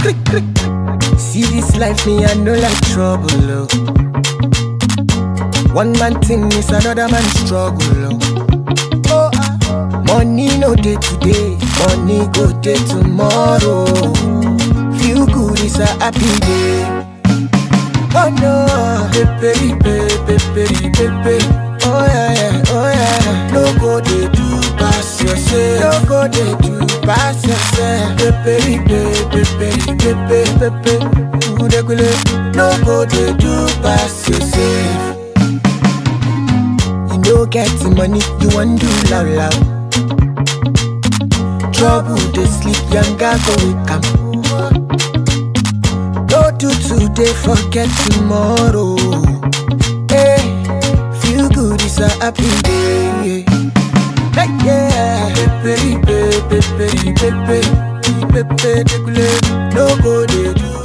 Crick, crick. See this life, me I know like trouble. Oh. One man thing is another man struggle. Oh. Oh, ah. Money no day today, money go day tomorrow. Feel good is a happy day. Oh no, pepe, pepe, pepe, pepe. Oh yeah, yeah, oh yeah. No go they do pass yourself. No go they do pass yourself. Pepe, pepe, pepe, pepe, pepe. Udegule. No go they do pass yourself. You no get money, you want do loud loud. Trouble they sleep, young younger go wake up. No do today, forget tomorrow. Hey, feel good is a happy day. Hey, yeah, pepe, pepe, pepe, pepe, pepe, pepe, no go dey do.